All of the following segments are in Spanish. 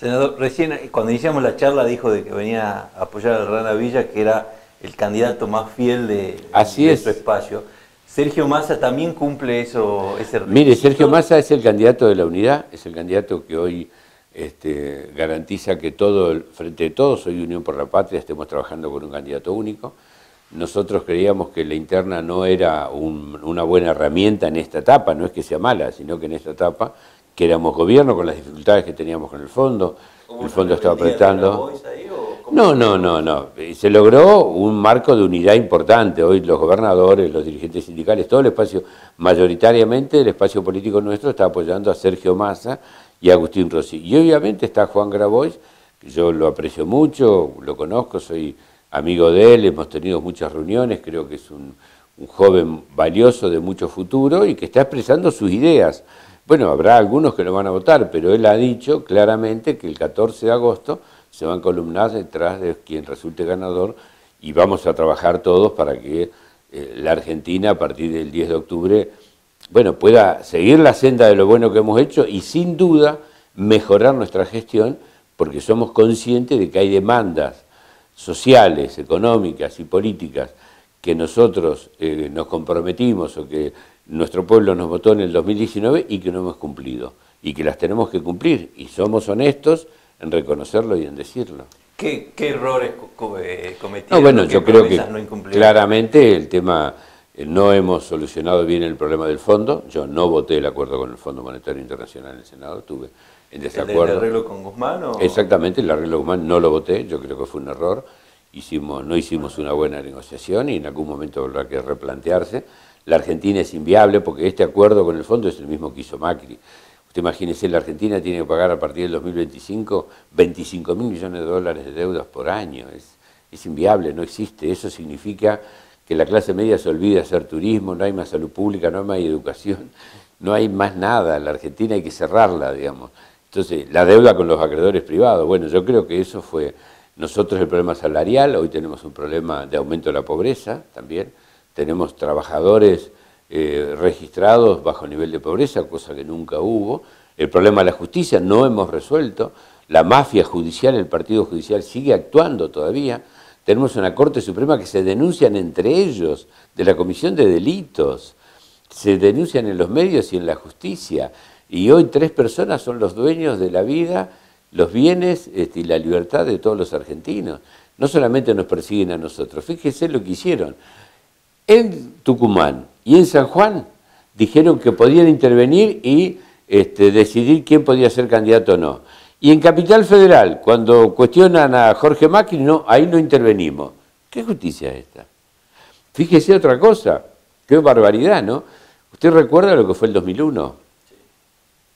Senador, recién eh, cuando iniciamos la charla dijo de que venía a apoyar al Rana Villa, que era el candidato más fiel de, Así es. su espacio. Sergio Massa también cumple eso, ese Mire, requisito? Sergio Massa es el candidato de la unidad, es el candidato que hoy este, garantiza que todo, el- frente de todos, hoy Unión por la Patria, estemos trabajando con un candidato único. Nosotros creíamos que la interna no era un- una buena herramienta en esta etapa, no es que sea mala, sino que en esta etapa, que éramos gobierno con las dificultades que teníamos con el fondo, ¿Hubo el fondo estaba apretando. Ahí, o cómo No, no, no, no. Eh, Se logró un marco de unidad importante. Hoy los gobernadores, los dirigentes sindicales, todo el espacio, mayoritariamente el espacio político nuestro está apoyando a Sergio Massa y a Agustín Rossi. Y obviamente está Juan Grabois, que yo lo aprecio mucho, lo conozco, soy amigo de él, hemos tenido muchas reuniones, creo que es un, un joven valioso de mucho futuro y que está expresando sus ideas. Bueno, habrá algunos que lo van a votar, pero él ha dicho claramente que el 14 de agosto se van a columnar detrás de quien resulte ganador y vamos a trabajar todos para que eh, la Argentina a partir del 10 de octubre bueno, pueda seguir la senda de lo bueno que hemos hecho y sin duda mejorar nuestra gestión porque somos conscientes de que hay demandas sociales, económicas y políticas que nosotros eh, nos comprometimos o que nuestro pueblo nos votó en el 2019 y que no hemos cumplido y que las tenemos que cumplir y somos honestos en reconocerlo y en decirlo. ¿Qué, qué errores eh, cometieron? No, bueno, ¿Qué yo creo que no claramente el tema, eh, no hemos solucionado bien el problema del fondo. Yo no voté el acuerdo con el Fondo Monetario Internacional en el Senado, estuve en ¿El desacuerdo. arreglo con Guzmán? O... Exactamente, el arreglo humano no lo voté, yo creo que fue un error. Hicimos, no hicimos una buena negociación y en algún momento habrá que replantearse. La Argentina es inviable porque este acuerdo con el fondo es el mismo que hizo Macri. Usted imagínese, la Argentina tiene que pagar a partir del 2025 25 mil millones de dólares de deudas por año. Es, es inviable, no existe. Eso significa que la clase media se olvida hacer turismo, no hay más salud pública, no hay más educación, no hay más nada. La Argentina hay que cerrarla, digamos. Entonces, la deuda con los acreedores privados. Bueno, yo creo que eso fue nosotros el problema salarial, hoy tenemos un problema de aumento de la pobreza también, tenemos trabajadores eh, registrados bajo nivel de pobreza, cosa que nunca hubo, el problema de la justicia no hemos resuelto, la mafia judicial, el partido judicial sigue actuando todavía, tenemos una Corte Suprema que se denuncian entre ellos de la comisión de delitos, se denuncian en los medios y en la justicia, y hoy tres personas son los dueños de la vida, los bienes este, y la libertad de todos los argentinos. No solamente nos persiguen a nosotros, fíjese lo que hicieron. En Tucumán y en San Juan dijeron que podían intervenir y este, decidir quién podía ser candidato o no. Y en Capital Federal, cuando cuestionan a Jorge Macri, no, ahí no intervenimos. ¿Qué justicia es esta? Fíjese otra cosa, qué barbaridad, ¿no? ¿Usted recuerda lo que fue el 2001?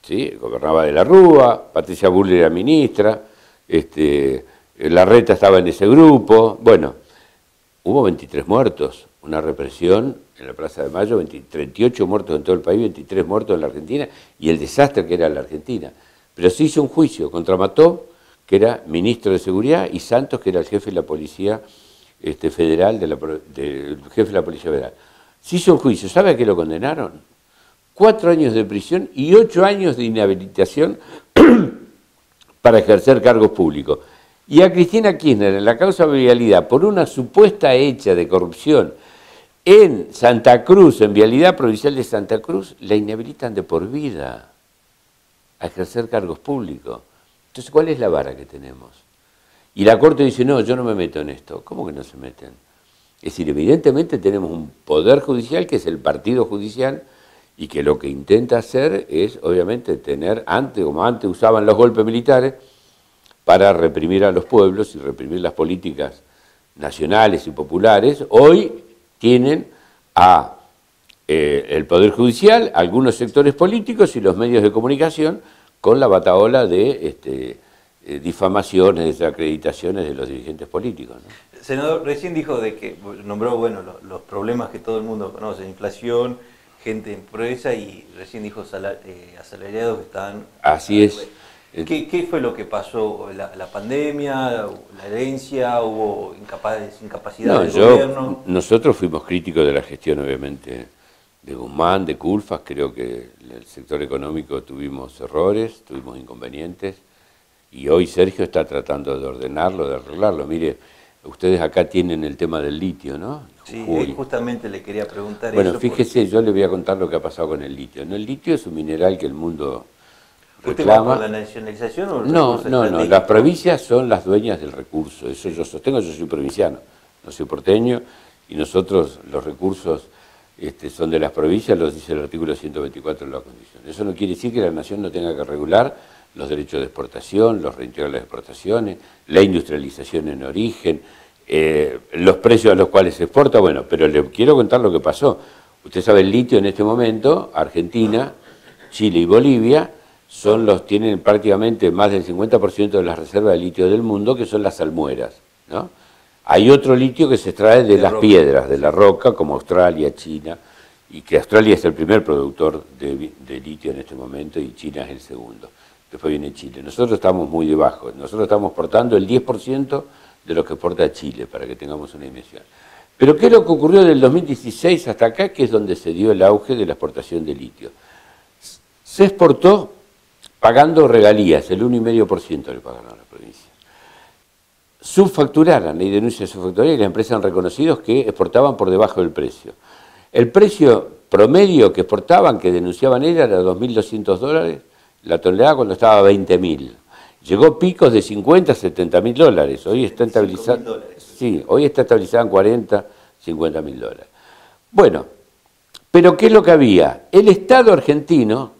Sí, gobernaba de la Rúa, Patricia Bullrich era ministra, este, Larreta estaba en ese grupo. Bueno, hubo 23 muertos, una represión en la Plaza de Mayo, 20 38 muertos en todo el país, 23 muertos en la Argentina, y el desastre que era la Argentina. Pero se hizo un juicio contra Mató, que era ministro de Seguridad, y Santos, que era el jefe de la Policía este, Federal, de la, del jefe de la Policía Federal. Se hizo un juicio, ¿sabe a qué lo condenaron? Cuatro años de prisión y ocho años de inhabilitación para ejercer cargos públicos. Y a Cristina Kirchner, en la causa de vialidad, por una supuesta hecha de corrupción en Santa Cruz, en Vialidad Provincial de Santa Cruz, la inhabilitan de por vida a ejercer cargos públicos. Entonces, ¿cuál es la vara que tenemos? Y la Corte dice, no, yo no me meto en esto. ¿Cómo que no se meten? Es decir, evidentemente tenemos un poder judicial que es el partido judicial y que lo que intenta hacer es, obviamente, tener, antes, como antes usaban los golpes militares, para reprimir a los pueblos y reprimir las políticas nacionales y populares, hoy tienen a eh, el Poder Judicial, algunos sectores políticos y los medios de comunicación con la bataola de este, eh, difamaciones, desacreditaciones de los dirigentes políticos. ¿no? Senador, recién dijo de que nombró bueno lo- los problemas que todo el mundo conoce, inflación, gente en pobreza y recién dijo sala- eh, asalariados que están... Así es. ¿Qué, qué fue lo que pasó? ¿La, la pandemia? ¿La herencia? ¿Hubo incapaz- incapacidad No, del yo, gobierno? nosotros fuimos críticos de la gestión, obviamente, de Guzmán, de Culfas. Creo que en el sector económico tuvimos errores, tuvimos inconvenientes Y hoy Sergio está tratando de ordenarlo, de arreglarlo. Mire, ustedes acá tienen el tema del litio, ¿no? Sí, eh, justamente le quería preguntar bueno, fíjese, yo le voy a contar lo que ha pasado con el litio. ¿no? El litio es un mineral que el mundo reclama. ¿Usted va la nacionalización o No, no, no. Las provincias son las dueñas del recurso. Eso yo sostengo, yo soy provinciano, no soy porteño, y nosotros los recursos este, son de las provincias, lo dice el artículo 124 de la condición. Eso no quiere decir que la nación no tenga que regular los derechos de exportación, los reintegros de las exportaciones, la industrialización en origen, eh, los precios a los cuales se exporta, bueno, pero le quiero contar lo que pasó. Usted sabe, el litio en este momento, Argentina, Chile y Bolivia, son los, tienen prácticamente más del 50% de las reservas de litio del mundo, que son las almueras. ¿no? Hay otro litio que se extrae de, las piedras, de la roca, como Australia, China, y que Australia es el primer productor de, de litio en este momento y China es el segundo. Después viene Chile. Nosotros estamos muy debajo. Nosotros estamos exportando el 10% de lo que exporta Chile, para que tengamos una dimensión. Pero ¿qué es lo que ocurrió del 2016 hasta acá, que es donde se dio el auge de la exportación de litio? Se exportó pagando regalías, el 1,5% le pagaron a la provincia. Subfacturaron, y denuncia de subfacturación, y las empresas han reconocido que exportaban por debajo del precio. El precio promedio que exportaban, que denunciaban ellas, era 2.200 dólares la tonelada cuando estaba a 20.000. Llegó picos de 50, 70 mil dólares. Hoy está estabilizado. Sí, hoy está estabilizado en 40, 50 mil dólares. Bueno, pero ¿qué es lo que había? El Estado argentino,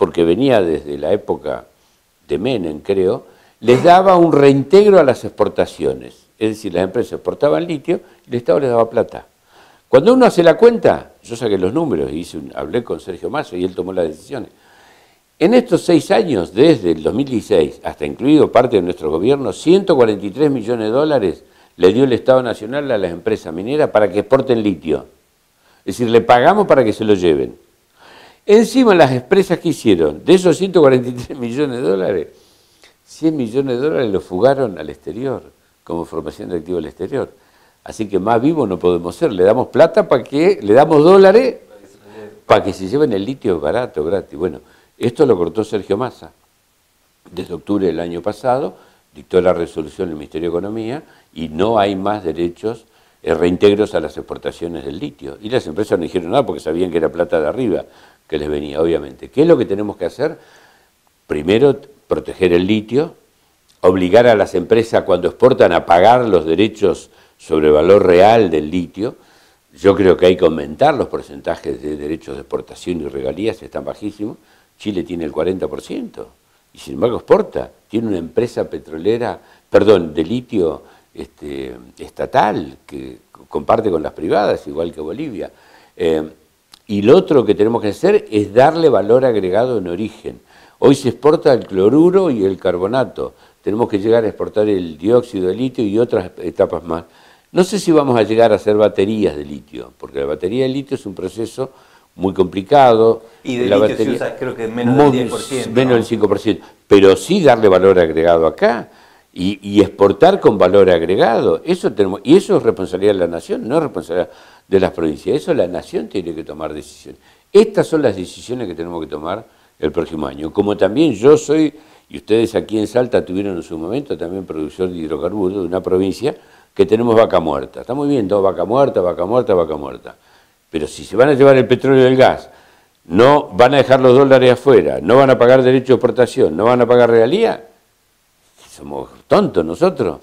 porque venía desde la época de Menem, creo, les daba un reintegro a las exportaciones. Es decir, las empresas exportaban litio y el Estado les daba plata. Cuando uno hace la cuenta, yo saqué los números y hice hablé con Sergio Mazo y él tomó las decisiones. En estos seis años, desde el 2016 hasta incluido parte de nuestro gobierno, 143 millones de dólares le dio el Estado Nacional a las empresas mineras para que exporten litio. Es decir, le pagamos para que se lo lleven. Encima las empresas que hicieron, de esos 143 millones de dólares, 100 millones de dólares los fugaron al exterior, como formación de activo al exterior. Así que más vivo no podemos ser. Le damos plata para que, le damos dólares para que se lleven el litio barato, gratis. Bueno, esto lo cortó Sergio Massa. Desde octubre del año pasado dictó la resolución del Ministerio de Economía y no hay más derechos reintegros a las exportaciones del litio. Y las empresas no dijeron nada porque sabían que era plata de arriba que les venía, obviamente. ¿Qué es lo que tenemos que hacer? Primero, proteger el litio, obligar a las empresas cuando exportan a pagar los derechos sobre el valor real del litio. Yo creo que hay que aumentar los porcentajes de derechos de exportación y regalías, están bajísimos. Chile tiene el 40%, y sin embargo exporta. Tiene una empresa petrolera, perdón, de litio este, estatal, que comparte con las privadas, igual que Bolivia. Eh, y lo otro que tenemos que hacer es darle valor agregado en origen. Hoy se exporta el cloruro y el carbonato. Tenemos que llegar a exportar el dióxido de litio y otras etapas más. No sé si vamos a llegar a hacer baterías de litio, porque la batería de litio es un proceso muy complicado. Y de la batería, creo que menos del 10%. Menos del 5%. Pero sí darle valor agregado acá y, exportar con valor agregado. Eso tenemos, y eso es responsabilidad de la nación, no es responsabilidad de las provincias. Eso la nación tiene que tomar decisiones. Estas son las decisiones que tenemos que tomar el próximo año. Como también yo soy, y ustedes aquí en Salta tuvieron en su momento también producción de hidrocarburos de una provincia que tenemos vaca muerta. Está muy bien, todo vaca muerta, vaca muerta, vaca muerta. Pero si se van a llevar el petróleo y el gas, no van a dejar los dólares afuera, no van a pagar derecho de exportación, no van a pagar realía, somos tontos nosotros.